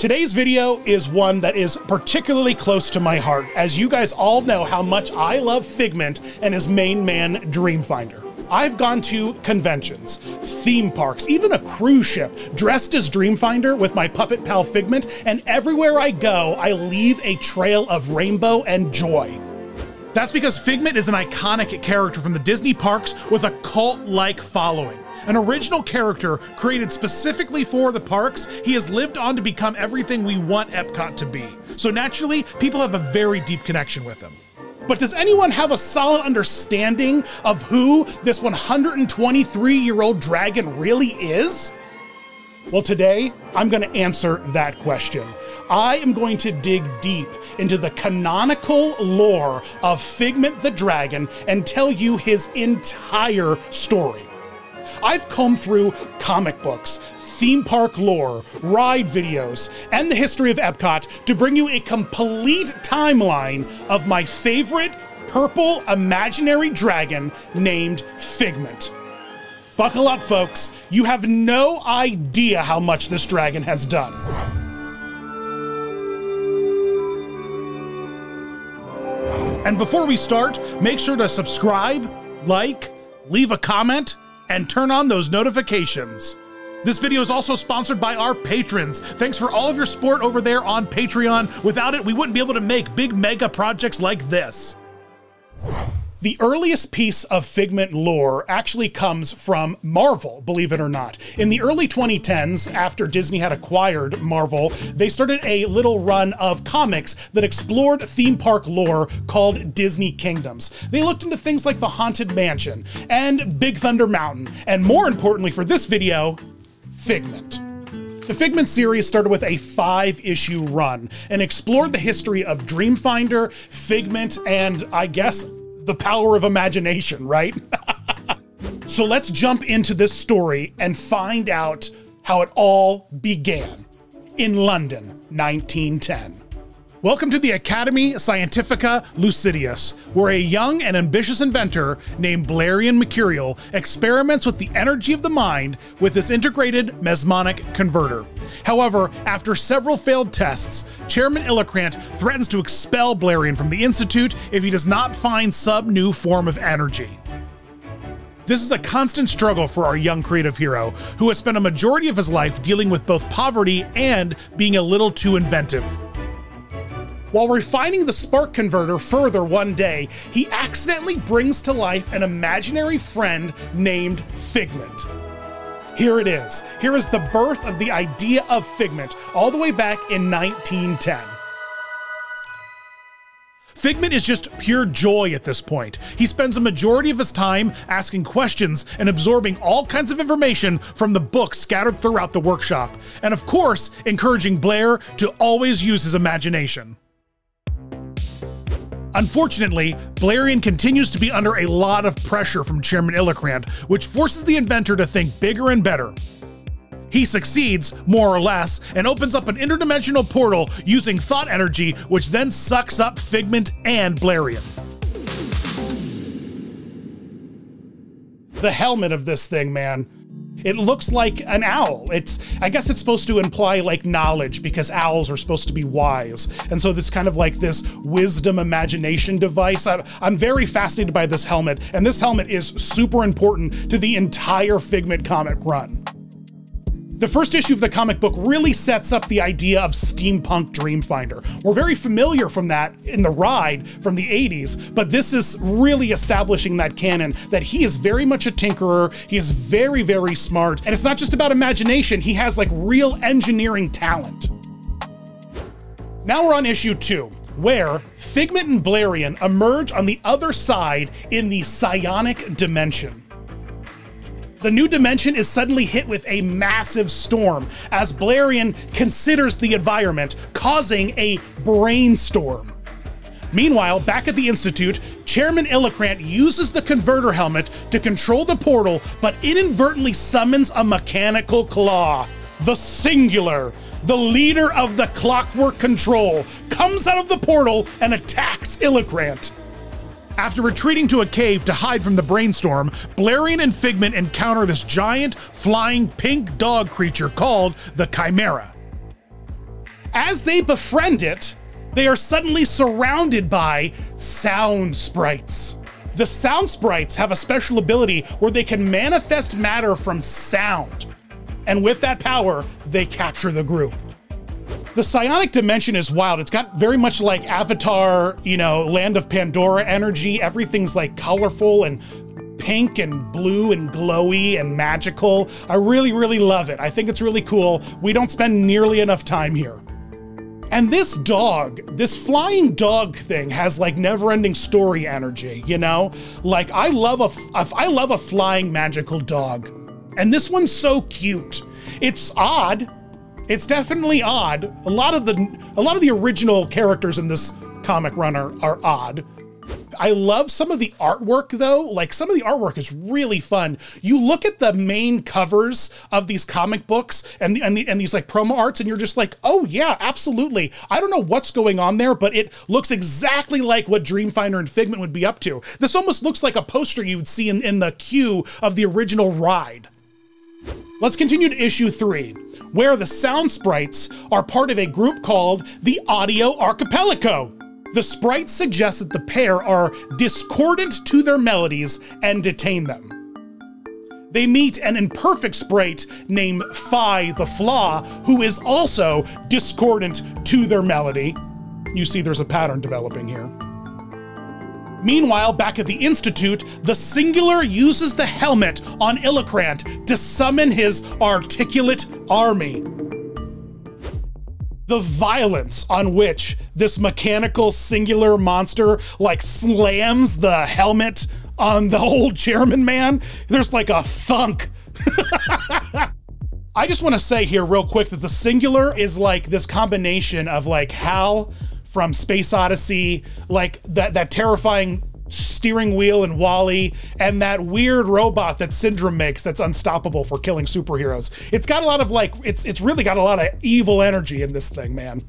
Today's video is one that is particularly close to my heart, as you guys all know how much I love Figment and his main man, Dreamfinder. I've gone to conventions, theme parks, even a cruise ship, dressed as Dreamfinder with my puppet pal Figment, and everywhere I go, I leave a trail of rainbow and joy. That's because Figment is an iconic character from the Disney parks with a cult-like following. An original character created specifically for the parks, he has lived on to become everything we want Epcot to be. So naturally, people have a very deep connection with him. But does anyone have a solid understanding of who this 123 year old dragon really is? Well, today I'm going to answer that question. I am going to dig deep into the canonical lore of Figment the Dragon and tell you his entire story. I've combed through comic books, theme park lore, ride videos, and the history of Epcot to bring you a complete timeline of my favorite purple imaginary dragon named Figment. Buckle up, folks. You have no idea how much this dragon has done. And before we start, make sure to subscribe, like, leave a comment, and turn on those notifications. This video is also sponsored by our patrons. Thanks for all of your support over there on Patreon. Without it, we wouldn't be able to make big mega projects like this. The earliest piece of Figment lore actually comes from Marvel, believe it or not. In the early 2010s, after Disney had acquired Marvel, they started a little run of comics that explored theme park lore called Disney Kingdoms. They looked into things like the Haunted Mansion and Big Thunder Mountain, and more importantly for this video, Figment. The Figment series started with a five issue run and explored the history of Dreamfinder, Figment, and I guess the power of imagination, right? so let's jump into this story and find out how it all began in London, 1910. Welcome to the Academia Scientifica Lucidius, where a young and ambitious inventor named Blarion Mercurial experiments with the energy of the mind with this integrated mesmonic converter. However, after several failed tests, Chairman Illikrant threatens to expel Blarion from the Institute if he does not find some new form of energy. This is a constant struggle for our young creative hero, who has spent a majority of his life dealing with both poverty and being a little too inventive. While refining the spark converter further one day, he accidentally brings to life an imaginary friend named Figment. Here it is. Here is the birth of the idea of Figment, all the way back in 1910. Figment is just pure joy at this point. He spends a majority of his time asking questions and absorbing all kinds of information from the books scattered throughout the workshop, and of course, encouraging Blair to always use his imagination. Unfortunately, Blarion continues to be under a lot of pressure from Chairman Illikrant, which forces the inventor to think bigger and better. He succeeds, more or less, and opens up an interdimensional portal using thought energy, which then sucks up Figment and Blarion. The helmet of this thing, man. It looks like an owl. It's I guess it's supposed to imply like knowledge because owls are supposed to be wise. And so this kind of like this wisdom imagination device. I, I'm very fascinated by this helmet, and this helmet is super important to the entire Figment comic run. The first issue of the comic book really sets up the idea of steampunk Dreamfinder. We're very familiar from that in the ride from the 80s, but this is really establishing that canon that he is very much a tinkerer, he is very, very smart, and it's not just about imagination, he has like real engineering talent. Now we're on issue two, where Figment and Blarion emerge on the other side in the psionic dimension the new dimension is suddenly hit with a massive storm as Blarion considers the environment, causing a brainstorm. Meanwhile, back at the Institute, Chairman Illikrant uses the converter helmet to control the portal, but inadvertently summons a mechanical claw. The Singular, the leader of the Clockwork Control, comes out of the portal and attacks Illikrant. After retreating to a cave to hide from the brainstorm, Blarion and Figment encounter this giant, flying pink dog creature called the Chimera. As they befriend it, they are suddenly surrounded by sound sprites. The sound sprites have a special ability where they can manifest matter from sound. And with that power, they capture the group. The psionic dimension is wild. It's got very much like Avatar, you know, Land of Pandora energy. Everything's like colorful and pink and blue and glowy and magical. I really, really love it. I think it's really cool. We don't spend nearly enough time here. And this dog, this flying dog thing has like never-ending story energy, you know? Like I love a, I love a flying magical dog. And this one's so cute. It's odd. It's definitely odd. A lot of the a lot of the original characters in this comic run are, are odd. I love some of the artwork though. Like some of the artwork is really fun. You look at the main covers of these comic books and the, and, the, and these like promo arts, and you're just like, oh yeah, absolutely. I don't know what's going on there, but it looks exactly like what Dreamfinder and Figment would be up to. This almost looks like a poster you would see in, in the queue of the original ride. Let's continue to issue three, where the sound sprites are part of a group called the Audio Archipelago. The sprites suggest that the pair are discordant to their melodies and detain them. They meet an imperfect sprite named Phi the Flaw, who is also discordant to their melody. You see, there's a pattern developing here. Meanwhile, back at the Institute, the Singular uses the helmet on Illikrant to summon his articulate army the violence on which this mechanical singular monster like slams the helmet on the old chairman man. There's like a thunk. I just want to say here real quick that the singular is like this combination of like Hal from Space Odyssey, like that that terrifying steering wheel and WALL-E, and that weird robot that Syndrome makes that's unstoppable for killing superheroes. It's got a lot of like, it's it's really got a lot of evil energy in this thing, man.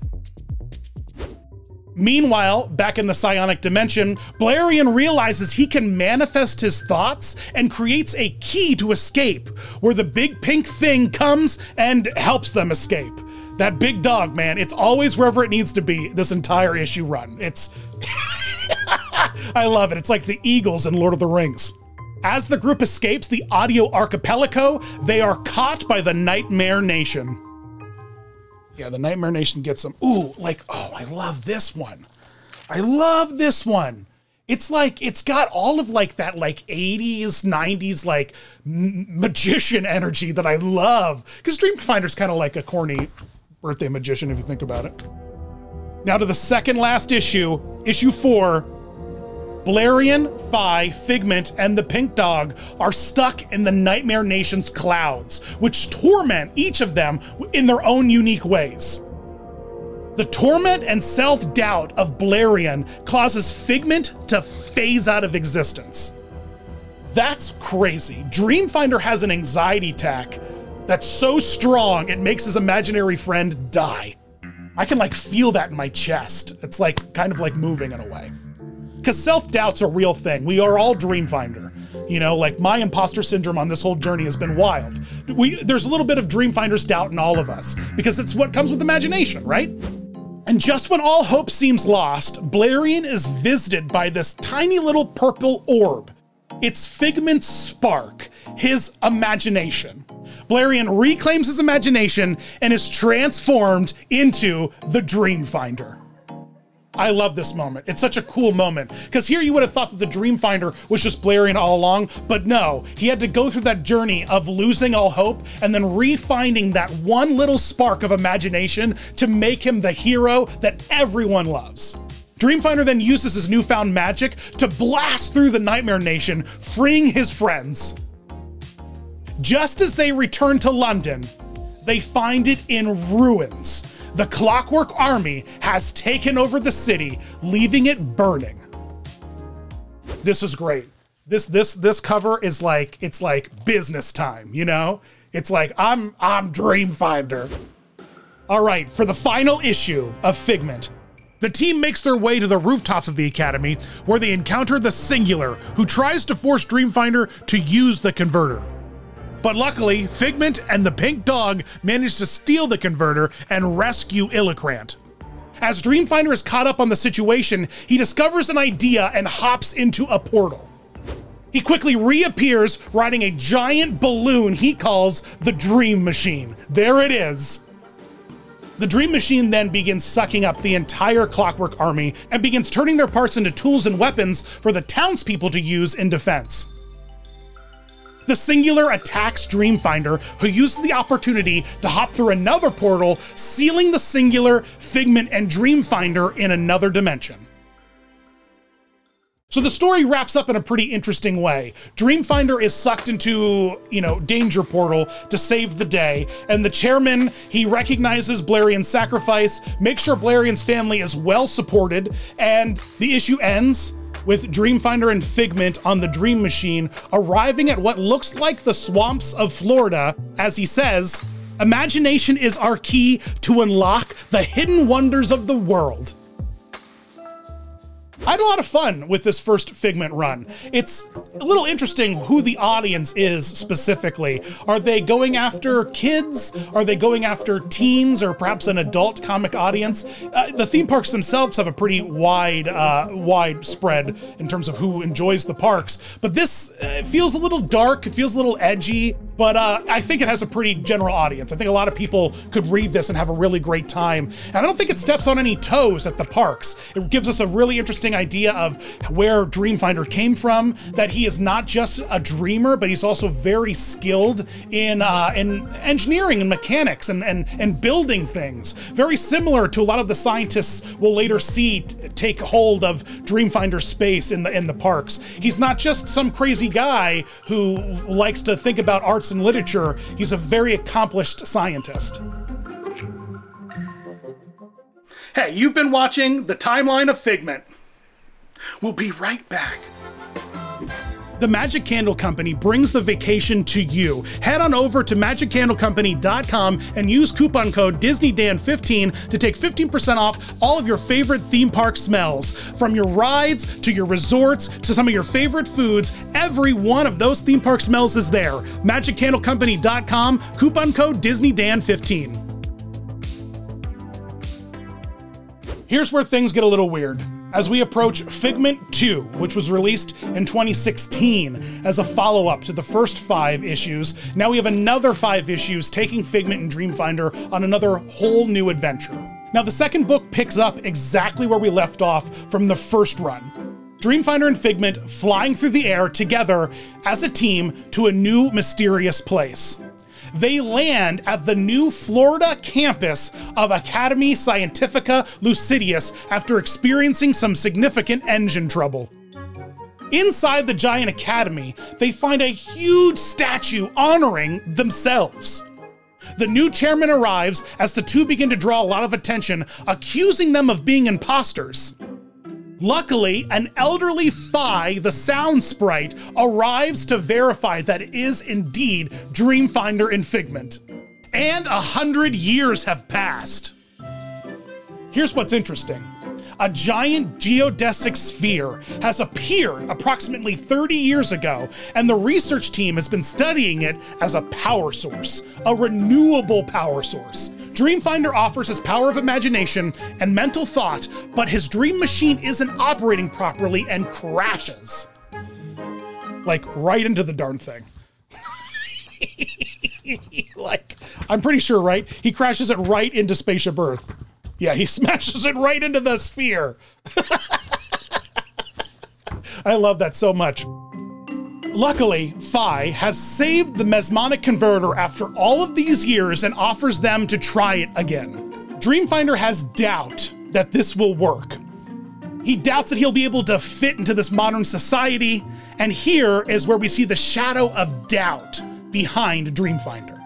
Meanwhile, back in the psionic dimension, Blarion realizes he can manifest his thoughts and creates a key to escape, where the big pink thing comes and helps them escape. That big dog, man, it's always wherever it needs to be this entire issue run. It's. I love it. It's like the Eagles in Lord of the Rings. As the group escapes the Audio Archipelago, they are caught by the Nightmare Nation. Yeah, the Nightmare Nation gets them. Ooh, like, oh, I love this one. I love this one. It's like, it's got all of like that like 80s, 90s, like magician energy that I love. Because Dreamfinder's kind of like a corny birthday magician if you think about it. Now to the second last issue, issue four. Blarion, Phi, Figment, and the Pink Dog are stuck in the Nightmare Nation's clouds, which torment each of them in their own unique ways. The torment and self doubt of Blarion causes Figment to phase out of existence. That's crazy. Dreamfinder has an anxiety attack that's so strong it makes his imaginary friend die. I can like feel that in my chest. It's like kind of like moving in a way. Because self-doubt's a real thing. We are all Dreamfinder. You know, like my imposter syndrome on this whole journey has been wild. We there's a little bit of Dreamfinder's doubt in all of us because it's what comes with imagination, right? And just when all hope seems lost, Blarion is visited by this tiny little purple orb. It's Figment's spark, his imagination. Blarion reclaims his imagination and is transformed into the Dreamfinder. I love this moment. It's such a cool moment. Because here you would have thought that the Dreamfinder was just Blarion all along, but no, he had to go through that journey of losing all hope and then refinding that one little spark of imagination to make him the hero that everyone loves. Dreamfinder then uses his newfound magic to blast through the Nightmare Nation, freeing his friends. Just as they return to London, they find it in ruins. The Clockwork Army has taken over the city, leaving it burning. This is great. This this this cover is like it's like business time, you know? It's like I'm I'm Dreamfinder. All right, for the final issue of Figment, the team makes their way to the rooftops of the Academy, where they encounter the Singular, who tries to force Dreamfinder to use the converter. But luckily, Figment and the pink dog manage to steal the converter and rescue Illikrant. As Dreamfinder is caught up on the situation, he discovers an idea and hops into a portal. He quickly reappears riding a giant balloon he calls the Dream Machine. There it is. The Dream Machine then begins sucking up the entire Clockwork army and begins turning their parts into tools and weapons for the townspeople to use in defense. The Singular attacks Dreamfinder, who uses the opportunity to hop through another portal, sealing the Singular, Figment, and Dreamfinder in another dimension. So the story wraps up in a pretty interesting way. Dreamfinder is sucked into, you know, danger portal to save the day, and the chairman, he recognizes Blarion's sacrifice, makes sure Blarion's family is well supported, and the issue ends with Dreamfinder and Figment on the Dream Machine arriving at what looks like the swamps of Florida, as he says, Imagination is our key to unlock the hidden wonders of the world. I had a lot of fun with this first Figment run. It's a little interesting who the audience is specifically. Are they going after kids? Are they going after teens or perhaps an adult comic audience? Uh, the theme parks themselves have a pretty wide, uh, wide spread in terms of who enjoys the parks. But this uh, feels a little dark. It feels a little edgy. But uh, I think it has a pretty general audience. I think a lot of people could read this and have a really great time. And I don't think it steps on any toes at the parks. It gives us a really interesting idea of where Dreamfinder came from, that he is not just a dreamer, but he's also very skilled in uh, in engineering and mechanics and, and, and building things. Very similar to a lot of the scientists we'll later see take hold of Dreamfinder space in the in the parks. He's not just some crazy guy who likes to think about arts and literature, he's a very accomplished scientist. Hey, you've been watching the timeline of Figment. We'll be right back. The Magic Candle Company brings the vacation to you. Head on over to magiccandlecompany.com and use coupon code DisneyDan15 to take 15% off all of your favorite theme park smells. From your rides to your resorts to some of your favorite foods, every one of those theme park smells is there. Magiccandlecompany.com, coupon code DisneyDan15. Here's where things get a little weird as we approach Figment 2, which was released in 2016 as a follow up to the first five issues. Now we have another five issues taking Figment and Dreamfinder on another whole new adventure. Now, the second book picks up exactly where we left off from the first run. Dreamfinder and Figment flying through the air together as a team to a new mysterious place they land at the new Florida campus of Academy Scientifica Lucidius after experiencing some significant engine trouble. Inside the giant academy, they find a huge statue honoring themselves. The new chairman arrives as the two begin to draw a lot of attention, accusing them of being imposters. Luckily, an elderly Phi, the sound sprite, arrives to verify that it is indeed Dreamfinder and Figment. And a hundred years have passed. Here's what's interesting a giant geodesic sphere has appeared approximately 30 years ago, and the research team has been studying it as a power source, a renewable power source. Dreamfinder offers his power of imagination and mental thought, but his dream machine isn't operating properly and crashes. Like, right into the darn thing. like, I'm pretty sure, right? He crashes it right into Spaceship Earth. Yeah, he smashes it right into the sphere. I love that so much. Luckily, Phi has saved the Mesmonic converter after all of these years and offers them to try it again. Dreamfinder has doubt that this will work. He doubts that he'll be able to fit into this modern society, and here is where we see the shadow of doubt behind Dreamfinder.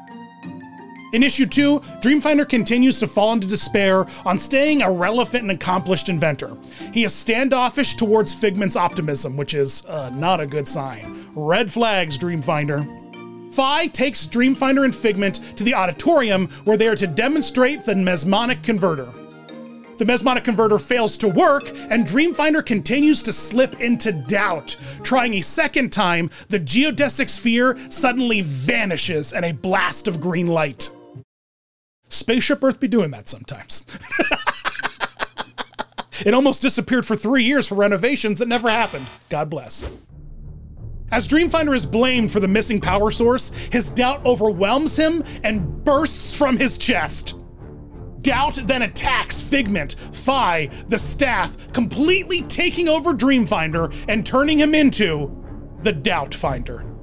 In issue 2, Dreamfinder continues to fall into despair on staying a relevant and accomplished inventor. He is standoffish towards Figment's optimism, which is uh, not a good sign. Red flags, Dreamfinder. Phi takes Dreamfinder and Figment to the auditorium where they are to demonstrate the Mesmonic converter. The Mesmonic Converter fails to work, and Dreamfinder continues to slip into doubt. Trying a second time, the geodesic sphere suddenly vanishes in a blast of green light. Spaceship Earth be doing that sometimes. it almost disappeared for three years for renovations that never happened. God bless. As Dreamfinder is blamed for the missing power source, his doubt overwhelms him and bursts from his chest. Doubt then attacks Figment, Phi, the staff, completely taking over Dreamfinder and turning him into the Doubtfinder.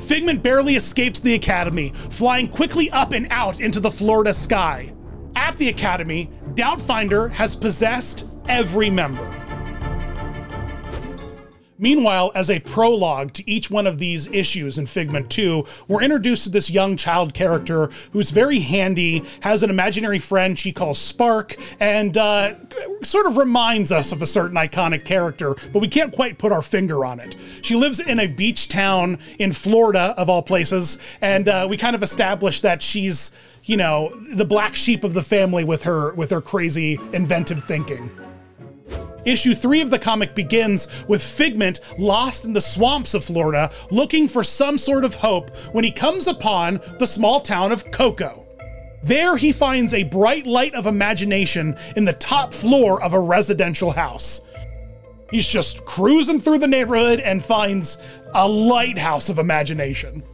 Figment barely escapes the Academy, flying quickly up and out into the Florida sky. At the Academy, Doubtfinder has possessed every member. Meanwhile, as a prologue to each one of these issues in Figment 2, we're introduced to this young child character who's very handy, has an imaginary friend she calls Spark, and uh, sort of reminds us of a certain iconic character, but we can't quite put our finger on it. She lives in a beach town in Florida, of all places, and uh, we kind of establish that she's, you know, the black sheep of the family with her with her crazy inventive thinking. Issue 3 of the comic begins with Figment lost in the swamps of Florida looking for some sort of hope when he comes upon the small town of Cocoa. There he finds a bright light of imagination in the top floor of a residential house. He's just cruising through the neighborhood and finds a lighthouse of imagination.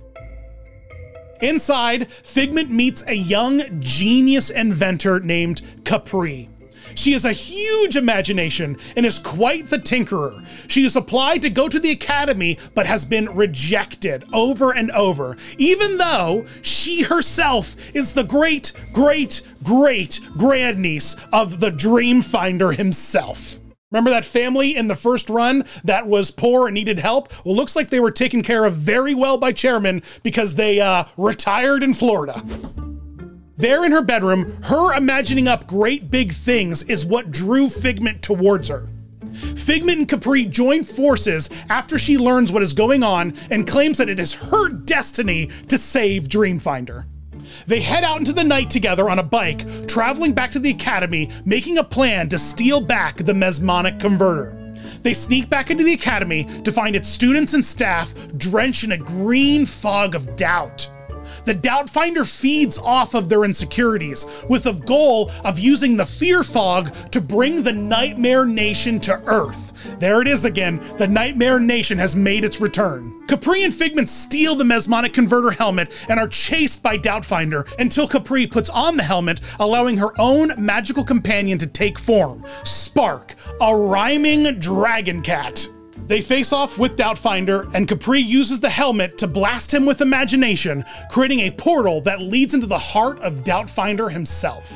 Inside, Figment meets a young genius inventor named Capri. She has a huge imagination and is quite the tinkerer. She has applied to go to the academy, but has been rejected over and over, even though she herself is the great, great, great grandniece of the Dreamfinder himself. Remember that family in the first run that was poor and needed help? Well, looks like they were taken care of very well by Chairman because they uh, retired in Florida. There in her bedroom, her imagining up great big things is what drew Figment towards her. Figment and Capri join forces after she learns what is going on and claims that it is her destiny to save Dreamfinder. They head out into the night together on a bike, traveling back to the academy, making a plan to steal back the Mesmonic converter. They sneak back into the academy to find its students and staff drenched in a green fog of doubt the Doubtfinder feeds off of their insecurities, with the goal of using the fear fog to bring the Nightmare Nation to Earth. There it is again, the Nightmare Nation has made its return. Capri and Figment steal the Mesmonic Converter helmet and are chased by Doubtfinder until Capri puts on the helmet, allowing her own magical companion to take form Spark, a rhyming dragon cat. They face off with Doubtfinder, and Capri uses the helmet to blast him with imagination, creating a portal that leads into the heart of Doubtfinder himself.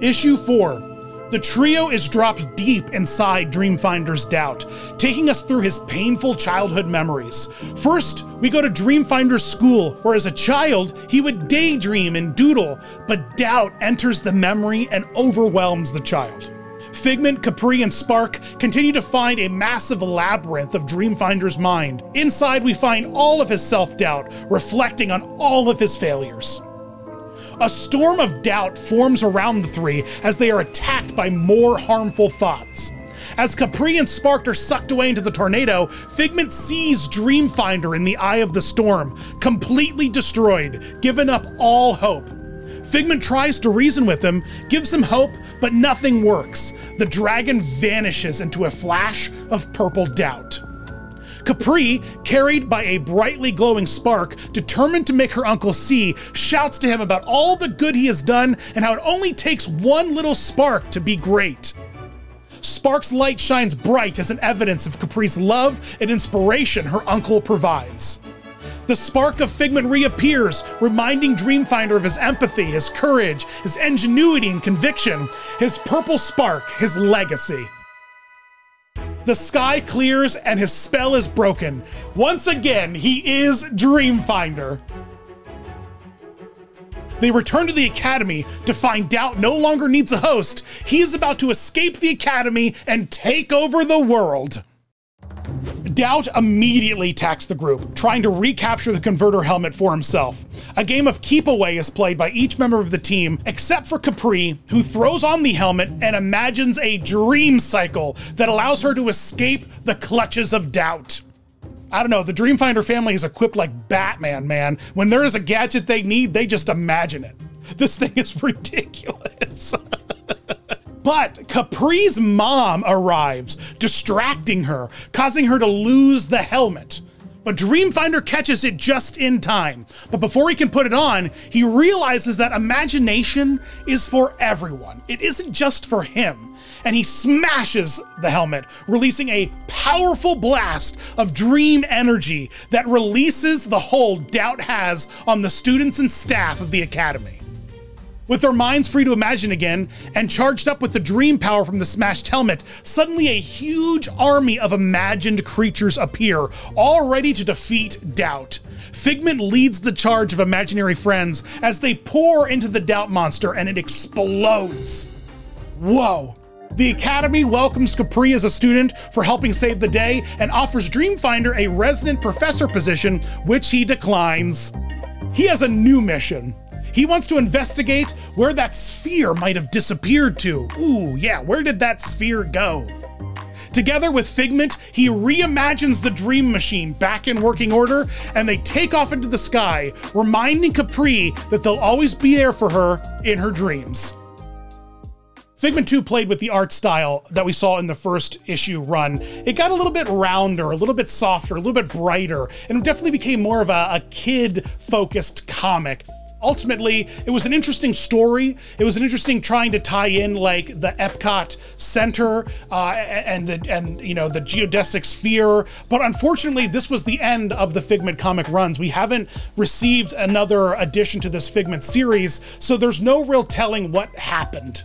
Issue 4 the trio is dropped deep inside Dreamfinder's doubt, taking us through his painful childhood memories. First, we go to Dreamfinder's school, where as a child, he would daydream and doodle, but doubt enters the memory and overwhelms the child. Figment, Capri, and Spark continue to find a massive labyrinth of Dreamfinder's mind. Inside, we find all of his self doubt, reflecting on all of his failures. A storm of doubt forms around the three as they are attacked by more harmful thoughts. As Capri and Spark are sucked away into the tornado, Figment sees Dreamfinder in the eye of the storm, completely destroyed, given up all hope. Figment tries to reason with him, gives him hope, but nothing works. The dragon vanishes into a flash of purple doubt. Capri, carried by a brightly glowing spark, determined to make her uncle see, shouts to him about all the good he has done and how it only takes one little spark to be great. Spark's light shines bright as an evidence of Capri's love and inspiration her uncle provides. The spark of Figment reappears, reminding Dreamfinder of his empathy, his courage, his ingenuity and conviction, his purple spark, his legacy. The sky clears and his spell is broken. Once again, he is Dreamfinder. They return to the Academy to find Doubt no longer needs a host. He is about to escape the Academy and take over the world. Doubt immediately attacks the group, trying to recapture the converter helmet for himself. A game of keep away is played by each member of the team, except for Capri, who throws on the helmet and imagines a dream cycle that allows her to escape the clutches of doubt. I don't know, the Dreamfinder family is equipped like Batman, man. When there is a gadget they need, they just imagine it. This thing is ridiculous. But Capri's mom arrives, distracting her, causing her to lose the helmet. But Dreamfinder catches it just in time. But before he can put it on, he realizes that imagination is for everyone. It isn't just for him. And he smashes the helmet, releasing a powerful blast of dream energy that releases the hold Doubt has on the students and staff of the Academy. With their minds free to imagine again and charged up with the dream power from the smashed helmet, suddenly a huge army of imagined creatures appear, all ready to defeat Doubt. Figment leads the charge of imaginary friends as they pour into the Doubt monster and it explodes. Whoa. The Academy welcomes Capri as a student for helping save the day and offers Dreamfinder a resident professor position, which he declines. He has a new mission he wants to investigate where that sphere might have disappeared to. Ooh, yeah, where did that sphere go? Together with Figment, he reimagines the Dream Machine back in working order, and they take off into the sky, reminding Capri that they'll always be there for her in her dreams. Figment 2 played with the art style that we saw in the first issue run. It got a little bit rounder, a little bit softer, a little bit brighter, and it definitely became more of a, a kid focused comic ultimately, it was an interesting story. It was an interesting trying to tie in like the Epcot Center uh, and the and you know the geodesic sphere. But unfortunately, this was the end of the Figment comic runs. We haven't received another addition to this Figment series, so there's no real telling what happened.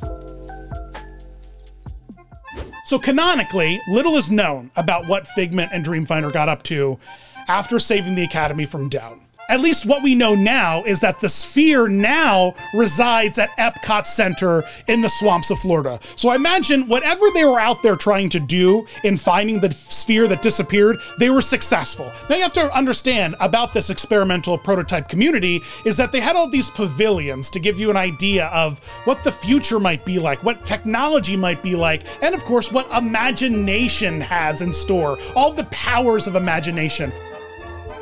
So canonically, little is known about what Figment and Dreamfinder got up to after saving the Academy from Doubt. At least what we know now is that the sphere now resides at Epcot Center in the swamps of Florida. So I imagine whatever they were out there trying to do in finding the sphere that disappeared, they were successful. Now you have to understand about this experimental prototype community is that they had all these pavilions to give you an idea of what the future might be like, what technology might be like, and of course what imagination has in store, all the powers of imagination.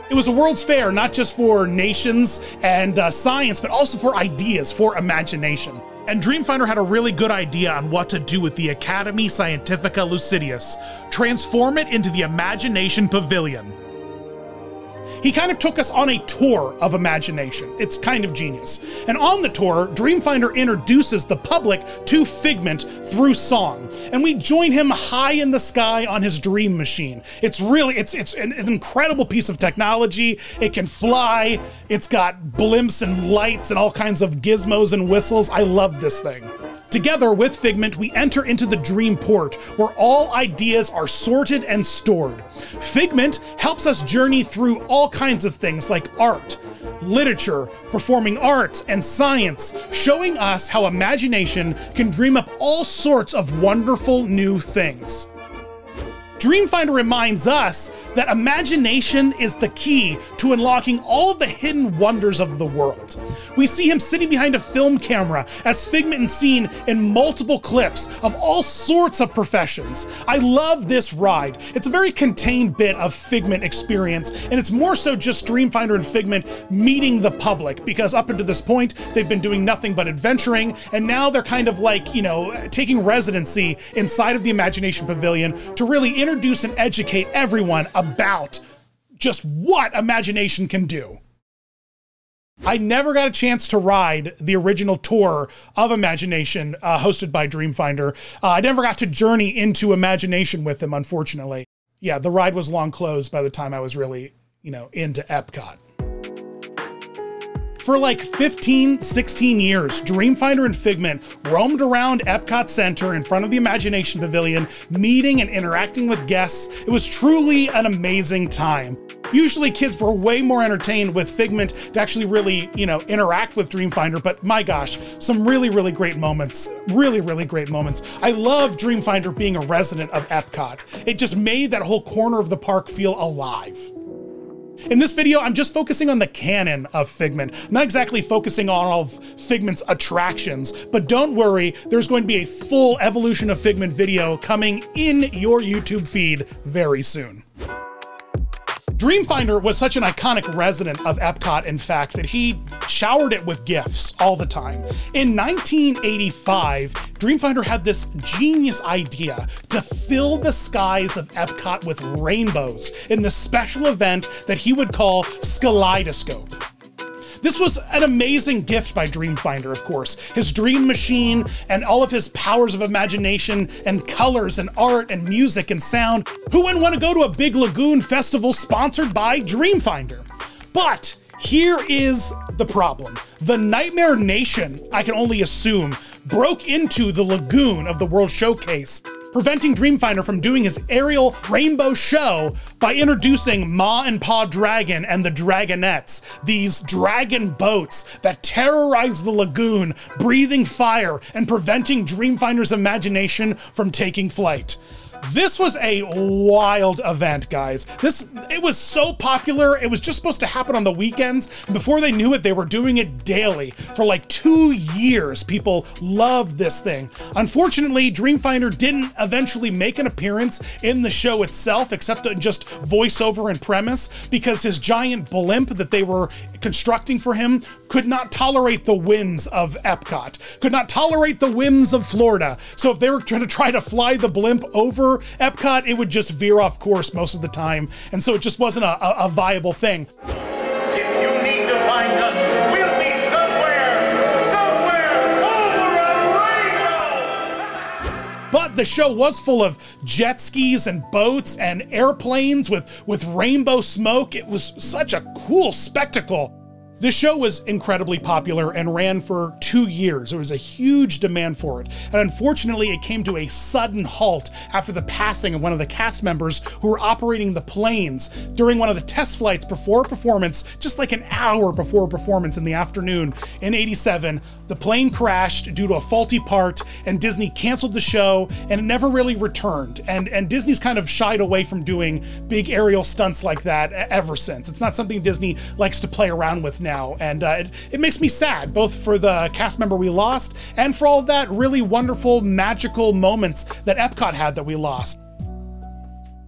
It was a World's Fair, not just for nations and uh, science, but also for ideas, for imagination. And Dreamfinder had a really good idea on what to do with the Academy Scientifica Lucidius transform it into the Imagination Pavilion. He kind of took us on a tour of imagination. It's kind of genius. And on the tour, Dreamfinder introduces the public to Figment through song. And we join him high in the sky on his dream machine. It's really, it's, it's an, an incredible piece of technology. It can fly. It's got blimps and lights and all kinds of gizmos and whistles. I love this thing. Together with Figment, we enter into the Dream Port, where all ideas are sorted and stored. Figment helps us journey through all kinds of things like art, literature, performing arts, and science, showing us how imagination can dream up all sorts of wonderful new things. Dreamfinder reminds us that imagination is the key to unlocking all of the hidden wonders of the world. We see him sitting behind a film camera as Figment and seen in multiple clips of all sorts of professions. I love this ride. It's a very contained bit of Figment experience, and it's more so just Dreamfinder and Figment meeting the public because up until this point, they've been doing nothing but adventuring, and now they're kind of like, you know, taking residency inside of the Imagination Pavilion to really introduce and educate everyone about just what imagination can do. I never got a chance to ride the original tour of Imagination uh, hosted by Dreamfinder. Uh, I never got to journey into Imagination with them, unfortunately. Yeah, the ride was long closed by the time I was really, you know, into Epcot. For like 15, 16 years, Dreamfinder and Figment roamed around Epcot Center in front of the Imagination Pavilion, meeting and interacting with guests. It was truly an amazing time. Usually kids were way more entertained with Figment to actually really, you know, interact with Dreamfinder, but my gosh, some really, really great moments. Really, really great moments. I love Dreamfinder being a resident of Epcot. It just made that whole corner of the park feel alive. In this video, I'm just focusing on the canon of Figment. I'm not exactly focusing on all of Figment's attractions, but don't worry, there's going to be a full evolution of Figment video coming in your YouTube feed very soon. Dreamfinder was such an iconic resident of Epcot, in fact, that he showered it with gifts all the time. In 1985, Dreamfinder had this genius idea to fill the skies of Epcot with rainbows in the special event that he would call Skyleidoscope. This was an amazing gift by Dreamfinder, of course. His dream machine and all of his powers of imagination and colors and art and music and sound. Who wouldn't want to go to a big lagoon festival sponsored by Dreamfinder? But here is the problem. The Nightmare Nation, I can only assume, broke into the lagoon of the World Showcase preventing Dreamfinder from doing his aerial rainbow show by introducing Ma and Pa Dragon and the Dragonettes, these dragon boats that terrorize the lagoon, breathing fire and preventing Dreamfinder's imagination from taking flight. This was a wild event, guys. This it was so popular. It was just supposed to happen on the weekends, and before they knew it, they were doing it daily for like 2 years. People loved this thing. Unfortunately, Dreamfinder didn't eventually make an appearance in the show itself except just voiceover and premise because his giant blimp that they were constructing for him could not tolerate the winds of Epcot, could not tolerate the whims of Florida. So if they were trying to try to fly the blimp over Epcot, it would just veer off course most of the time. And so it just wasn't a, a, a viable thing. The show was full of jet skis and boats and airplanes with, with rainbow smoke. It was such a cool spectacle. The show was incredibly popular and ran for two years. There was a huge demand for it. And unfortunately, it came to a sudden halt after the passing of one of the cast members who were operating the planes during one of the test flights before performance, just like an hour before performance in the afternoon in 87. The plane crashed due to a faulty part, and Disney canceled the show, and it never really returned. And, and Disney's kind of shied away from doing big aerial stunts like that ever since. It's not something Disney likes to play around with now, and uh, it, it makes me sad, both for the cast member we lost and for all that really wonderful, magical moments that Epcot had that we lost.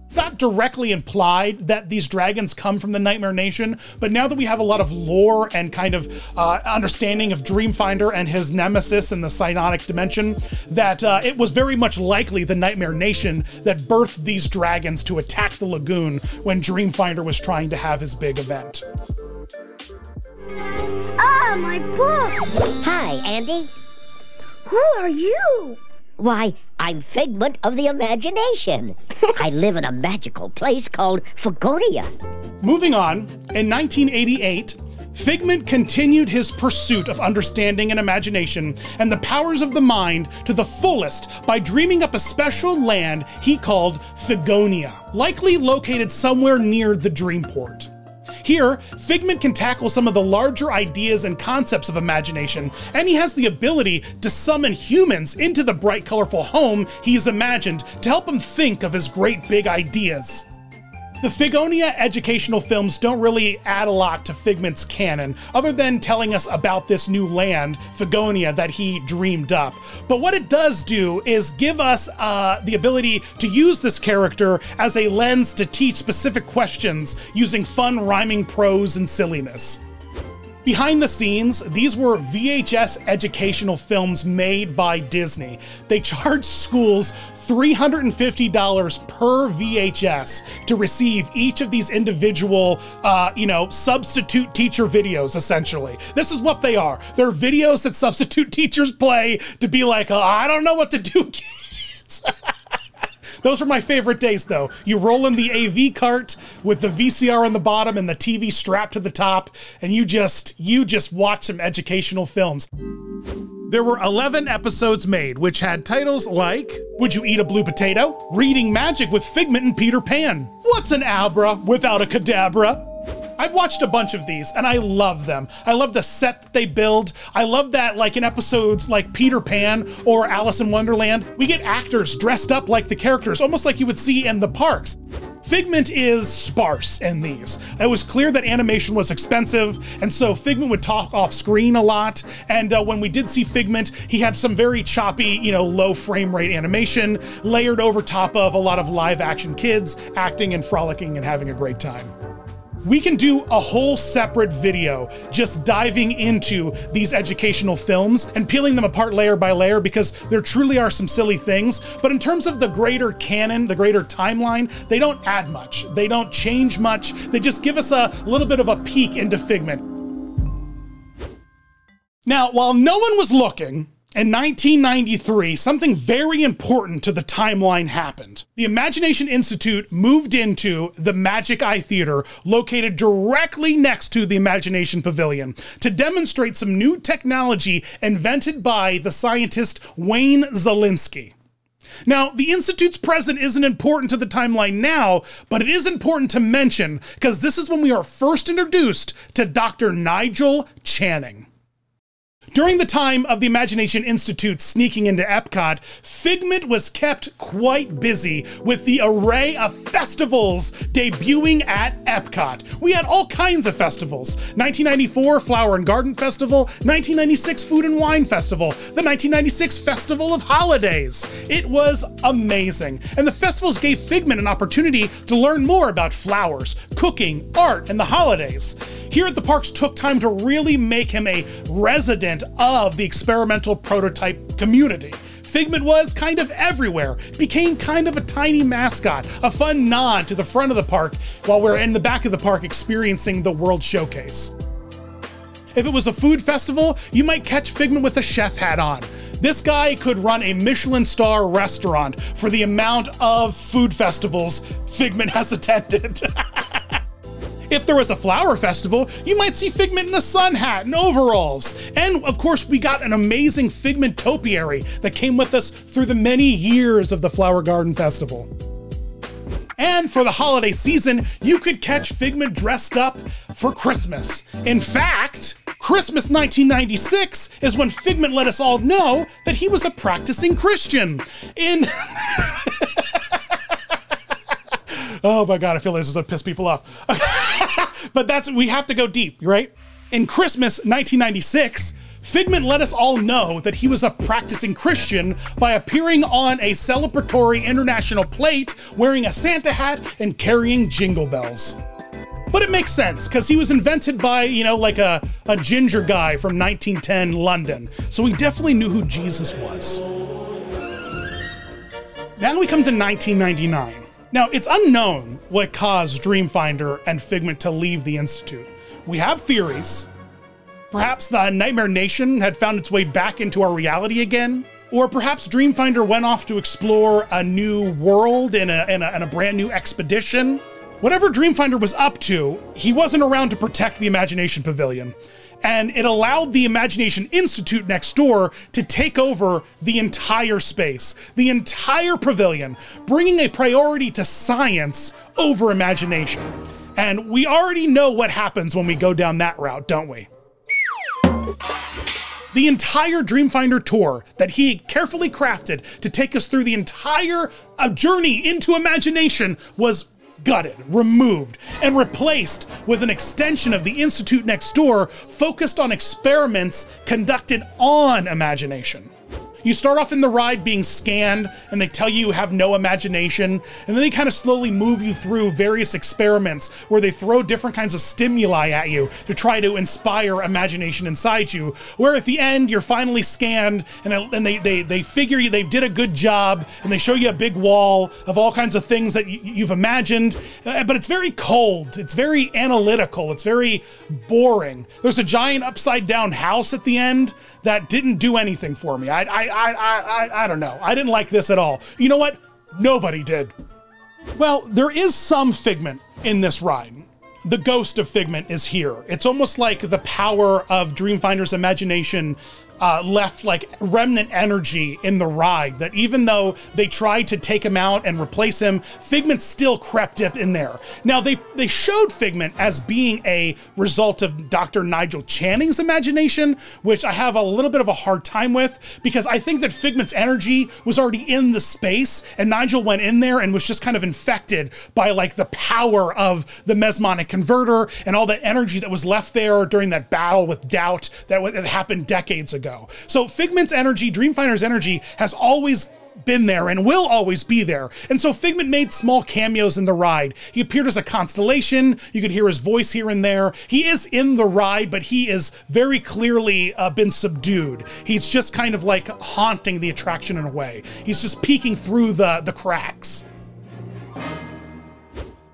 It's not directly implied that these dragons come from the Nightmare Nation, but now that we have a lot of lore and kind of uh, understanding of Dreamfinder and his nemesis in the Psionic dimension, that uh, it was very much likely the Nightmare Nation that birthed these dragons to attack the lagoon when Dreamfinder was trying to have his big event. Ah, my book! Hi, Andy. Who are you? Why, I'm Figment of the Imagination. I live in a magical place called Figonia. Moving on, in 1988, Figment continued his pursuit of understanding and imagination and the powers of the mind to the fullest by dreaming up a special land he called Figonia, likely located somewhere near the Dreamport. Here, Figment can tackle some of the larger ideas and concepts of imagination, and he has the ability to summon humans into the bright, colorful home he's imagined to help him think of his great big ideas. The Figonia educational films don't really add a lot to Figment's canon, other than telling us about this new land, Figonia, that he dreamed up. But what it does do is give us uh, the ability to use this character as a lens to teach specific questions using fun rhyming prose and silliness. Behind the scenes, these were VHS educational films made by Disney. They charged schools $350 per VHS to receive each of these individual, uh, you know, substitute teacher videos, essentially. This is what they are. They're videos that substitute teachers play to be like, oh, I don't know what to do, kids. Those were my favorite days, though. You roll in the AV cart with the VCR on the bottom and the TV strapped to the top, and you just you just watch some educational films. There were 11 episodes made, which had titles like Would You Eat a Blue Potato? Reading Magic with Figment and Peter Pan. What's an Abra without a Cadabra? I've watched a bunch of these and I love them. I love the set that they build. I love that, like in episodes like Peter Pan or Alice in Wonderland, we get actors dressed up like the characters, almost like you would see in the parks. Figment is sparse in these. It was clear that animation was expensive, and so Figment would talk off screen a lot. And uh, when we did see Figment, he had some very choppy, you know, low frame rate animation layered over top of a lot of live action kids acting and frolicking and having a great time. We can do a whole separate video just diving into these educational films and peeling them apart layer by layer because there truly are some silly things. But in terms of the greater canon, the greater timeline, they don't add much. They don't change much. They just give us a little bit of a peek into Figment. Now, while no one was looking, in 1993, something very important to the timeline happened. The Imagination Institute moved into the Magic Eye Theater, located directly next to the Imagination Pavilion, to demonstrate some new technology invented by the scientist Wayne Szalinski. Now, the Institute's present isn't important to the timeline now, but it is important to mention because this is when we are first introduced to Dr. Nigel Channing. During the time of the Imagination Institute sneaking into Epcot, Figment was kept quite busy with the array of festivals debuting at Epcot. We had all kinds of festivals 1994 Flower and Garden Festival, 1996 Food and Wine Festival, the 1996 Festival of Holidays. It was amazing, and the festivals gave Figment an opportunity to learn more about flowers, cooking, art, and the holidays. Here at the parks took time to really make him a resident of the experimental prototype community. Figment was kind of everywhere, became kind of a tiny mascot, a fun nod to the front of the park while we're in the back of the park experiencing the World Showcase. If it was a food festival, you might catch Figment with a chef hat on. This guy could run a Michelin star restaurant for the amount of food festivals Figment has attended. If there was a flower festival, you might see Figment in a sun hat and overalls. And of course, we got an amazing Figment topiary that came with us through the many years of the Flower Garden Festival. And for the holiday season, you could catch Figment dressed up for Christmas. In fact, Christmas 1996 is when Figment let us all know that he was a practicing Christian. In Oh my god, I feel like this is gonna piss people off. but that's we have to go deep, right? In Christmas 1996, Figment let us all know that he was a practicing Christian by appearing on a celebratory international plate, wearing a Santa hat, and carrying jingle bells. But it makes sense, because he was invented by, you know, like a, a ginger guy from 1910 London. So he definitely knew who Jesus was. Now we come to 1999. Now, it's unknown what caused Dreamfinder and Figment to leave the Institute. We have theories. Perhaps the Nightmare Nation had found its way back into our reality again. Or perhaps Dreamfinder went off to explore a new world in a, a, a brand new expedition. Whatever Dreamfinder was up to, he wasn't around to protect the Imagination Pavilion and it allowed the Imagination Institute next door to take over the entire space, the entire pavilion, bringing a priority to science over imagination. And we already know what happens when we go down that route, don't we? The entire Dreamfinder tour that he carefully crafted to take us through the entire uh, journey into imagination was gutted, removed, and replaced with an extension of the Institute next door focused on experiments conducted on imagination. You start off in the ride being scanned, and they tell you you have no imagination, and then they kind of slowly move you through various experiments where they throw different kinds of stimuli at you to try to inspire imagination inside you. Where at the end, you're finally scanned, and, and they, they, they figure you, they did a good job, and they show you a big wall of all kinds of things that you've imagined, uh, but it's very cold, it's very analytical, it's very boring. There's a giant upside down house at the end that didn't do anything for me. I, I, I, I, I don't know. I didn't like this at all. You know what? Nobody did. Well, there is some Figment in this ride. The ghost of Figment is here. It's almost like the power of Dreamfinder's imagination uh, left like remnant energy in the ride that even though they tried to take him out and replace him, Figment still crept up in there. Now they they showed Figment as being a result of Dr. Nigel Channing's imagination, which I have a little bit of a hard time with because I think that Figment's energy was already in the space and Nigel went in there and was just kind of infected by like the power of the mesmonic converter and all that energy that was left there during that battle with doubt that, that happened decades ago. So Figment's energy, Dreamfinder's energy, has always been there and will always be there. And so Figment made small cameos in the ride. He appeared as a constellation. You could hear his voice here and there. He is in the ride, but he is very clearly uh, been subdued. He's just kind of like haunting the attraction in a way. He's just peeking through the, the cracks.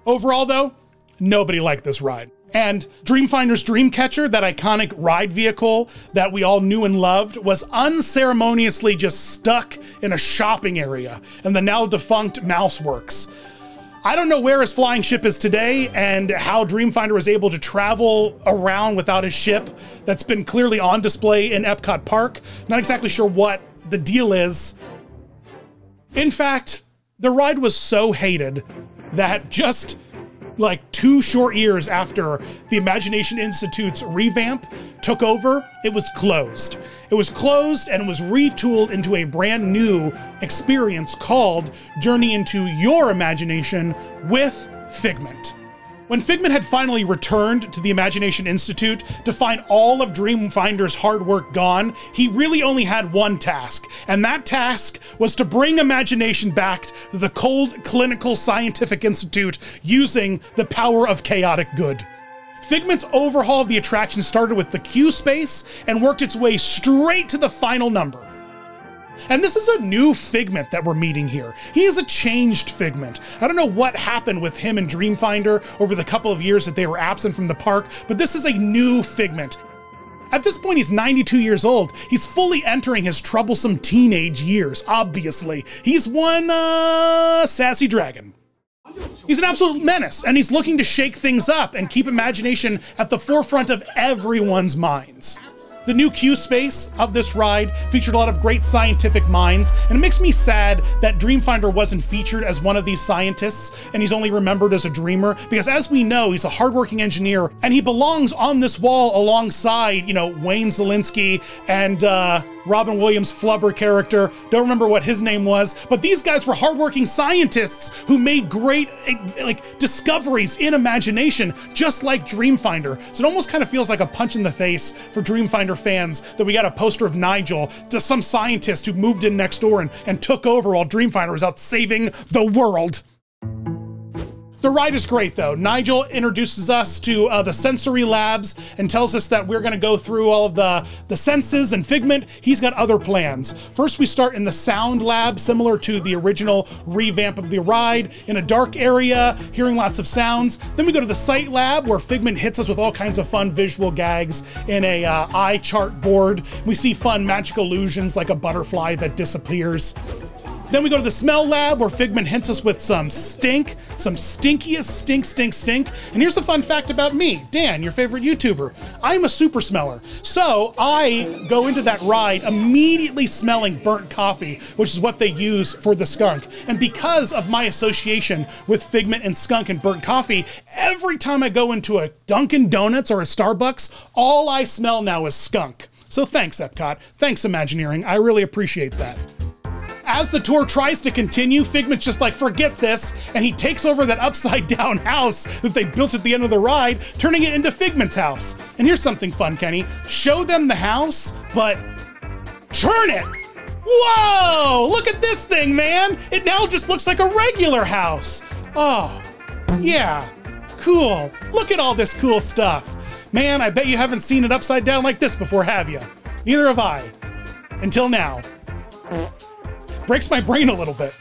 Overall, though, nobody liked this ride. And Dreamfinder's Dreamcatcher, that iconic ride vehicle that we all knew and loved, was unceremoniously just stuck in a shopping area in the now defunct Mouseworks. I don't know where his flying ship is today and how Dreamfinder was able to travel around without his ship that's been clearly on display in Epcot Park. Not exactly sure what the deal is. In fact, the ride was so hated that just like two short years after the Imagination Institute's revamp took over, it was closed. It was closed and was retooled into a brand new experience called Journey into Your Imagination with Figment. When Figment had finally returned to the Imagination Institute to find all of Dreamfinder's hard work gone, he really only had one task, and that task was to bring imagination back to the cold clinical scientific institute using the power of chaotic good. Figment's overhaul of the attraction started with the queue space and worked its way straight to the final number. And this is a new Figment that we're meeting here. He is a changed Figment. I don't know what happened with him and Dreamfinder over the couple of years that they were absent from the park, but this is a new Figment. At this point, he's 92 years old. He's fully entering his troublesome teenage years, obviously. He's one, uh, sassy dragon. He's an absolute menace, and he's looking to shake things up and keep imagination at the forefront of everyone's minds. The new queue space of this ride featured a lot of great scientific minds, and it makes me sad that Dreamfinder wasn't featured as one of these scientists and he's only remembered as a dreamer, because as we know, he's a hardworking engineer and he belongs on this wall alongside, you know, Wayne Szalinski and uh, Robin Williams' Flubber character. Don't remember what his name was, but these guys were hardworking scientists who made great like discoveries in imagination, just like Dreamfinder. So it almost kind of feels like a punch in the face for Dreamfinder fans that we got a poster of Nigel to some scientist who moved in next door and, and took over while Dreamfinder was out saving the world. The ride is great though. Nigel introduces us to uh, the sensory labs and tells us that we're gonna go through all of the, the senses and Figment. He's got other plans. First, we start in the sound lab, similar to the original revamp of the ride, in a dark area, hearing lots of sounds. Then we go to the sight lab where Figment hits us with all kinds of fun visual gags in a uh, eye chart board. We see fun magic illusions like a butterfly that disappears. Then we go to the smell lab where Figment hints us with some stink, some stinkiest stink, stink, stink. And here's a fun fact about me, Dan, your favorite YouTuber. I'm a super smeller. So I go into that ride immediately smelling burnt coffee, which is what they use for the skunk. And because of my association with Figment and skunk and burnt coffee, every time I go into a Dunkin' Donuts or a Starbucks, all I smell now is skunk. So thanks, Epcot. Thanks, Imagineering. I really appreciate that as the tour tries to continue, Figment's just like, forget this, and he takes over that upside down house that they built at the end of the ride, turning it into Figment's house. And here's something fun, Kenny. Show them the house, but turn it! Whoa! Look at this thing, man! It now just looks like a regular house. Oh, yeah, cool. Look at all this cool stuff. Man, I bet you haven't seen it upside down like this before, have you? Neither have I. Until now breaks my brain a little bit.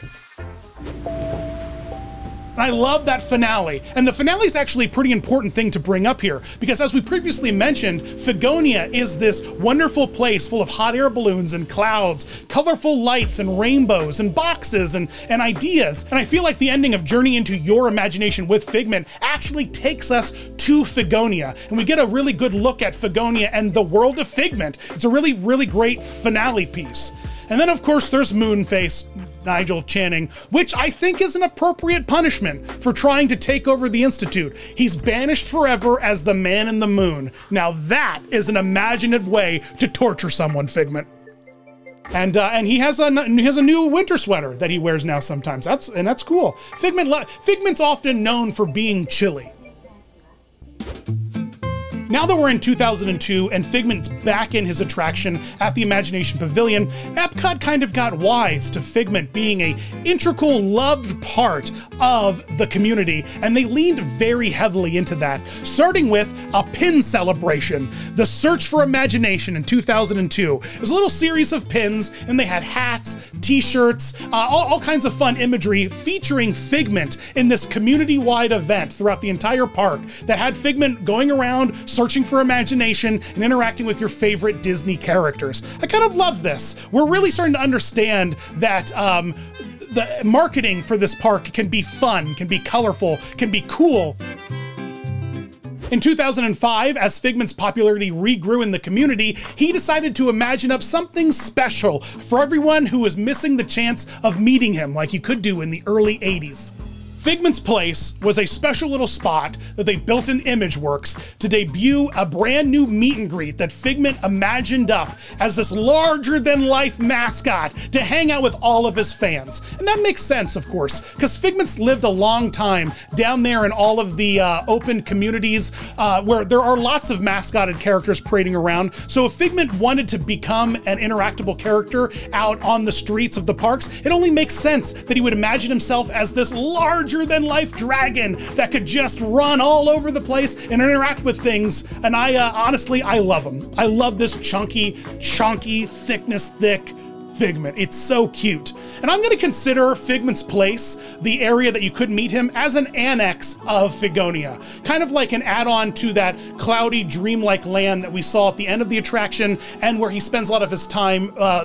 I love that finale. And the finale is actually a pretty important thing to bring up here because, as we previously mentioned, Figonia is this wonderful place full of hot air balloons and clouds, colorful lights and rainbows and boxes and, and ideas. And I feel like the ending of Journey into Your Imagination with Figment actually takes us to Figonia. And we get a really good look at Figonia and the world of Figment. It's a really, really great finale piece. And then, of course, there's Moonface, Nigel Channing, which I think is an appropriate punishment for trying to take over the Institute. He's banished forever as the man in the moon. Now, that is an imaginative way to torture someone, Figment. And uh, and he has a he has a new winter sweater that he wears now sometimes. That's and that's cool. Figment Figment's often known for being chilly. Now that we're in 2002 and Figment's back in his attraction at the Imagination Pavilion, Epcot kind of got wise to Figment being a integral, loved part of the community, and they leaned very heavily into that, starting with a pin celebration, the Search for Imagination in 2002. It was a little series of pins, and they had hats, t-shirts, uh, all, all kinds of fun imagery featuring Figment in this community-wide event throughout the entire park that had Figment going around searching for imagination, and interacting with your favorite Disney characters. I kind of love this. We're really starting to understand that um, the marketing for this park can be fun, can be colorful, can be cool. In 2005, as Figment's popularity regrew in the community, he decided to imagine up something special for everyone who was missing the chance of meeting him like you could do in the early 80s. Figment's Place was a special little spot that they built in ImageWorks to debut a brand new meet and greet that Figment imagined up as this larger than life mascot to hang out with all of his fans. And that makes sense, of course, because Figment's lived a long time down there in all of the uh, open communities uh, where there are lots of mascotted characters parading around. So if Figment wanted to become an interactable character out on the streets of the parks, it only makes sense that he would imagine himself as this large larger than life dragon that could just run all over the place and interact with things. And I uh, honestly, I love them. I love this chunky, chunky, thickness thick Figment. It's so cute. And I'm going to consider Figment's place, the area that you could meet him, as an annex of Figonia. Kind of like an add on to that cloudy, dreamlike land that we saw at the end of the attraction and where he spends a lot of his time uh,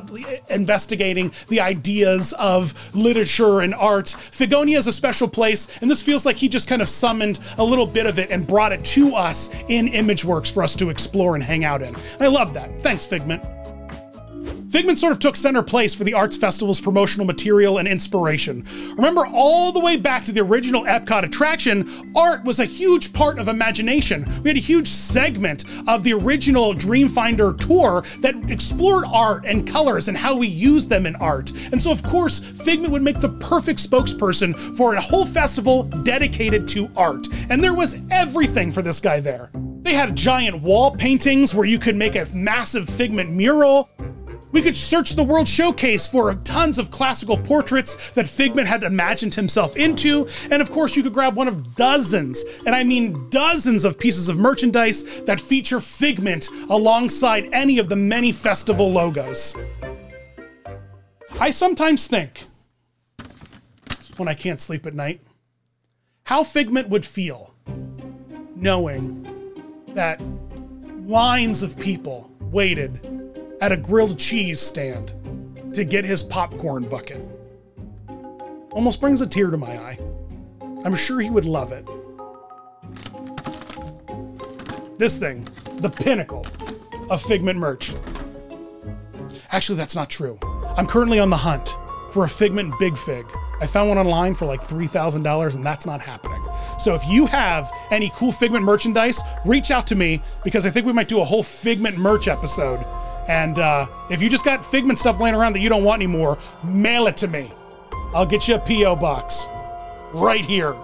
investigating the ideas of literature and art. Figonia is a special place, and this feels like he just kind of summoned a little bit of it and brought it to us in ImageWorks for us to explore and hang out in. I love that. Thanks, Figment. Figment sort of took center place for the Arts Festival's promotional material and inspiration. Remember, all the way back to the original Epcot attraction, art was a huge part of imagination. We had a huge segment of the original Dreamfinder tour that explored art and colors and how we use them in art. And so, of course, Figment would make the perfect spokesperson for a whole festival dedicated to art. And there was everything for this guy there. They had giant wall paintings where you could make a massive Figment mural. We could search the World Showcase for tons of classical portraits that Figment had imagined himself into, and of course, you could grab one of dozens, and I mean dozens of pieces of merchandise that feature Figment alongside any of the many festival logos. I sometimes think, when I can't sleep at night, how Figment would feel knowing that lines of people waited at a grilled cheese stand to get his popcorn bucket. Almost brings a tear to my eye. I'm sure he would love it. This thing, the pinnacle of Figment merch. Actually, that's not true. I'm currently on the hunt for a Figment Big Fig. I found one online for like $3,000 and that's not happening. So if you have any cool Figment merchandise, reach out to me because I think we might do a whole Figment merch episode and uh, if you just got Figment stuff laying around that you don't want anymore, mail it to me. I'll get you a P.O. box right here.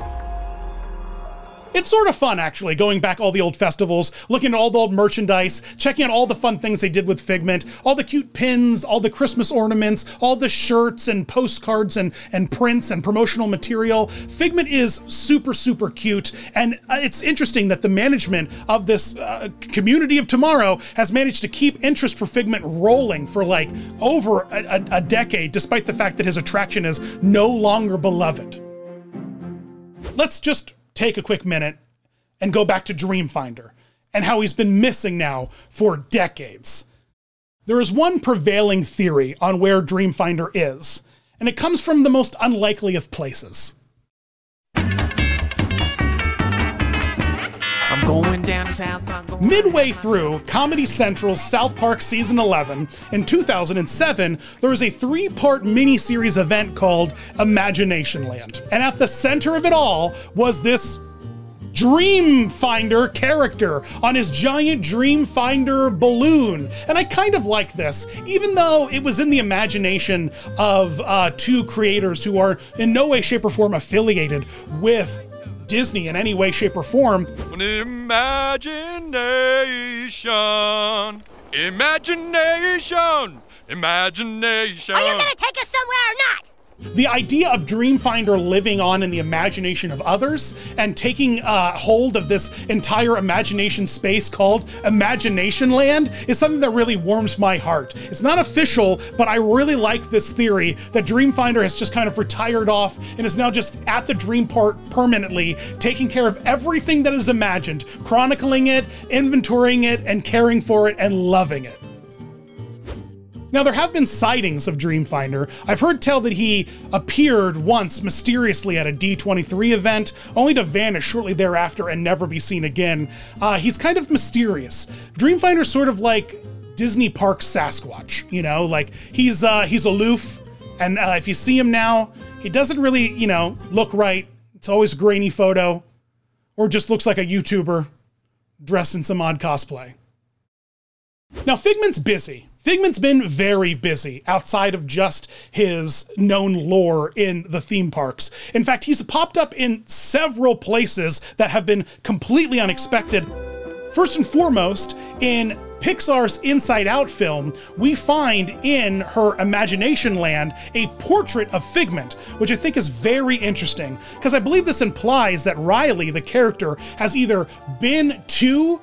It's sort of fun, actually, going back all the old festivals, looking at all the old merchandise, checking out all the fun things they did with Figment, all the cute pins, all the Christmas ornaments, all the shirts and postcards and, and prints and promotional material. Figment is super, super cute, and uh, it's interesting that the management of this uh, community of tomorrow has managed to keep interest for Figment rolling for like over a, a, a decade, despite the fact that his attraction is no longer beloved. let's just take a quick minute and go back to Dreamfinder and how he's been missing now for decades. There is one prevailing theory on where Dreamfinder is, and it comes from the most unlikely of places. Going down to South Park. going Midway through Comedy Central's South Park Season 11 in 2007, there was a three part miniseries event called Imagination Land. And at the center of it all was this Dreamfinder character on his giant Dreamfinder balloon. And I kind of like this, even though it was in the imagination of uh, two creators who are in no way, shape, or form affiliated with Disney in any way, shape, or form. Imagination. Imagination. Imagination. Are you gonna take us somewhere or not? The idea of Dreamfinder living on in the imagination of others and taking uh, hold of this entire imagination space called Imagination Land is something that really warms my heart. It's not official, but I really like this theory that Dreamfinder has just kind of retired off and is now just at the Dream Park permanently, taking care of everything that is imagined, chronicling it, inventorying it, and caring for it and loving it. Now, there have been sightings of Dreamfinder. I've heard tell that he appeared once mysteriously at a D23 event, only to vanish shortly thereafter and never be seen again. Uh, he's kind of mysterious. Dreamfinder's sort of like Disney Park Sasquatch, you know, like he's uh, he's aloof, and uh, if you see him now, he doesn't really, you know, look right. It's always grainy photo, or just looks like a YouTuber dressed in some odd cosplay. Now, Figment's busy. Figment's been very busy outside of just his known lore in the theme parks. In fact, he's popped up in several places that have been completely unexpected. First and foremost, in Pixar's Inside Out film, we find in her imagination land a portrait of Figment, which I think is very interesting because I believe this implies that Riley, the character, has either been to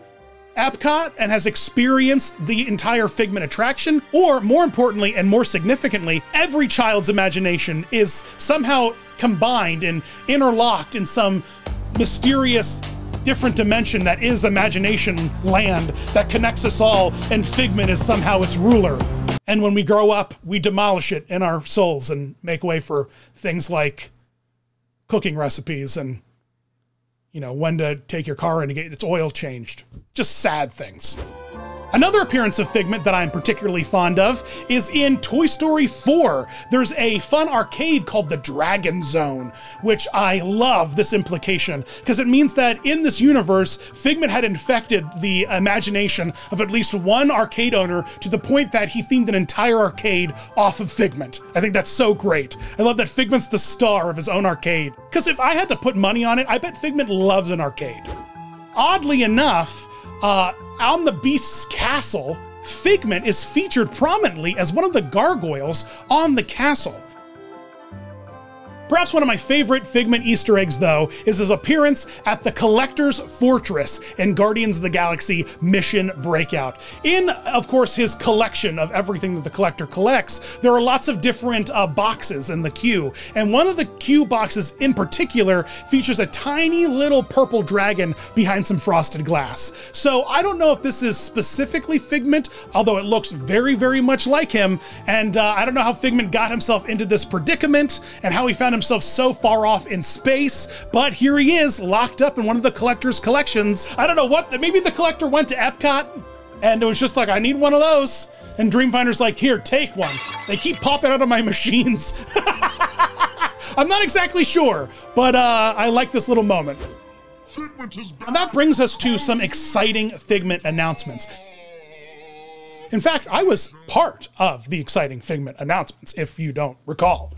Epcot and has experienced the entire Figment attraction, or more importantly and more significantly, every child's imagination is somehow combined and interlocked in some mysterious different dimension that is imagination land that connects us all, and Figment is somehow its ruler. And when we grow up, we demolish it in our souls and make way for things like cooking recipes and you know, when to take your car in to get its oil changed. Just sad things. Another appearance of Figment that I'm particularly fond of is in Toy Story 4. There's a fun arcade called the Dragon Zone, which I love this implication because it means that in this universe, Figment had infected the imagination of at least one arcade owner to the point that he themed an entire arcade off of Figment. I think that's so great. I love that Figment's the star of his own arcade. Because if I had to put money on it, I bet Figment loves an arcade. Oddly enough, uh, on the Beast's castle, Figment is featured prominently as one of the gargoyles on the castle. Perhaps one of my favorite Figment Easter eggs, though, is his appearance at the Collector's Fortress in Guardians of the Galaxy Mission Breakout. In, of course, his collection of everything that the Collector collects, there are lots of different uh, boxes in the queue, and one of the queue boxes in particular features a tiny little purple dragon behind some frosted glass. So I don't know if this is specifically Figment, although it looks very, very much like him, and uh, I don't know how Figment got himself into this predicament and how he found himself so far off in space, but here he is, locked up in one of the collector's collections. I don't know what, maybe the collector went to Epcot and it was just like, I need one of those. And Dreamfinder's like, here, take one. They keep popping out of my machines. I'm not exactly sure, but uh, I like this little moment. And that brings us to some exciting Figment announcements. In fact, I was part of the exciting Figment announcements, if you don't recall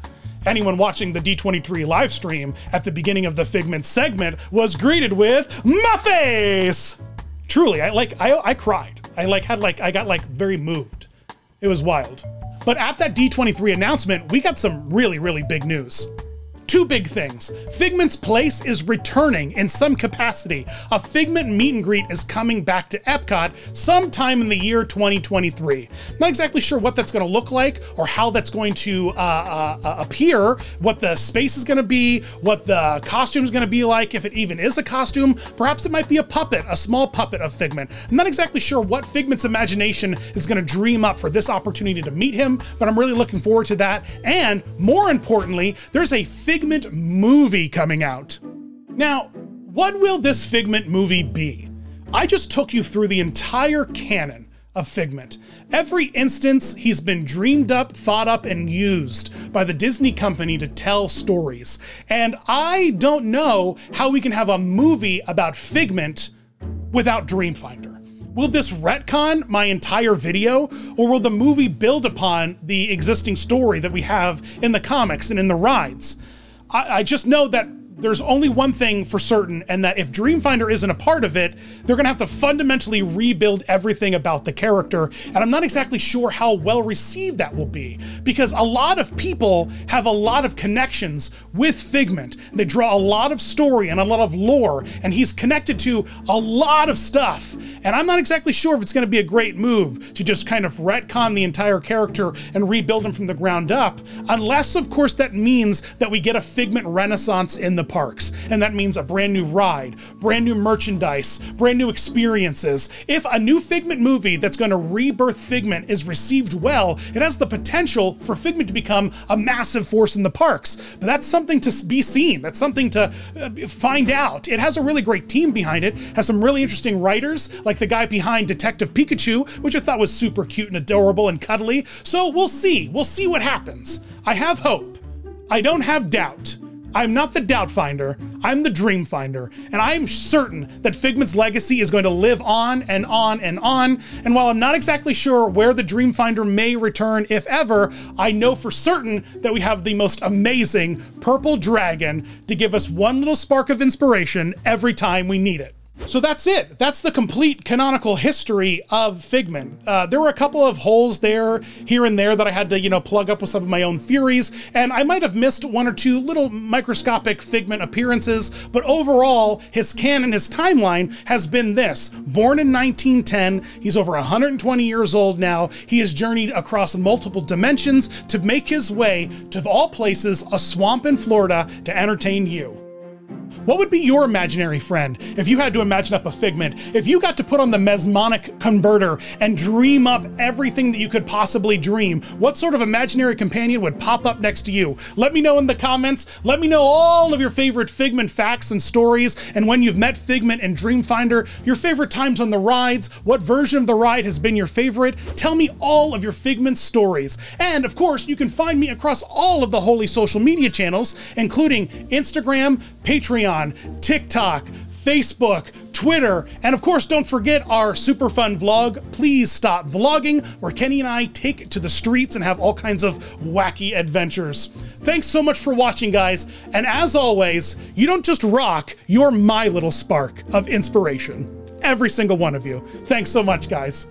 anyone watching the D23 live stream at the beginning of the Figment segment was greeted with my face. Truly, I like I I cried. I like had like I got like very moved. It was wild. But at that D23 announcement, we got some really really big news. Two big things. Figment's place is returning in some capacity. A Figment meet and greet is coming back to Epcot sometime in the year 2023. Not exactly sure what that's going to look like or how that's going to uh, uh, appear, what the space is going to be, what the costume is going to be like, if it even is a costume. Perhaps it might be a puppet, a small puppet of Figment. I'm not exactly sure what Figment's imagination is going to dream up for this opportunity to meet him, but I'm really looking forward to that. And more importantly, there's a Figment movie coming out. Now, what will this Figment movie be? I just took you through the entire canon of Figment. Every instance he's been dreamed up, thought up, and used by the Disney company to tell stories. And I don't know how we can have a movie about Figment without Dreamfinder. Will this retcon my entire video, or will the movie build upon the existing story that we have in the comics and in the rides? I, I just know that there's only one thing for certain, and that if Dreamfinder isn't a part of it, they're gonna have to fundamentally rebuild everything about the character. And I'm not exactly sure how well received that will be, because a lot of people have a lot of connections with Figment. They draw a lot of story and a lot of lore, and he's connected to a lot of stuff. And I'm not exactly sure if it's gonna be a great move to just kind of retcon the entire character and rebuild him from the ground up, unless, of course, that means that we get a Figment renaissance in the parks. And that means a brand new ride, brand new merchandise, brand new experiences. If a new Figment movie that's going to rebirth Figment is received well, it has the potential for Figment to become a massive force in the parks. But that's something to be seen. That's something to uh, find out. It has a really great team behind it, has some really interesting writers, like the guy behind Detective Pikachu, which I thought was super cute and adorable and cuddly. So we'll see. We'll see what happens. I have hope. I don't have doubt. I'm not the doubt finder, I'm the dream finder, and I am certain that Figment's legacy is going to live on and on and on. And while I'm not exactly sure where the dream finder may return, if ever, I know for certain that we have the most amazing purple dragon to give us one little spark of inspiration every time we need it. So that's it. That's the complete canonical history of Figment. Uh, there were a couple of holes there, here and there, that I had to, you know, plug up with some of my own theories, and I might have missed one or two little microscopic Figment appearances, but overall, his canon, his timeline has been this. Born in 1910, he's over 120 years old now. He has journeyed across multiple dimensions to make his way to, of all places, a swamp in Florida to entertain you. What would be your imaginary friend if you had to imagine up a figment? If you got to put on the mesmonic converter and dream up everything that you could possibly dream, what sort of imaginary companion would pop up next to you? Let me know in the comments. Let me know all of your favorite Figment facts and stories, and when you've met Figment and Dreamfinder, your favorite times on the rides, what version of the ride has been your favorite. Tell me all of your Figment stories. And of course, you can find me across all of the holy social media channels, including Instagram, Patreon, TikTok, Facebook, Twitter, and of course, don't forget our super fun vlog, Please Stop Vlogging, where Kenny and I take to the streets and have all kinds of wacky adventures. Thanks so much for watching, guys, and as always, you don't just rock, you're my little spark of inspiration. Every single one of you. Thanks so much, guys.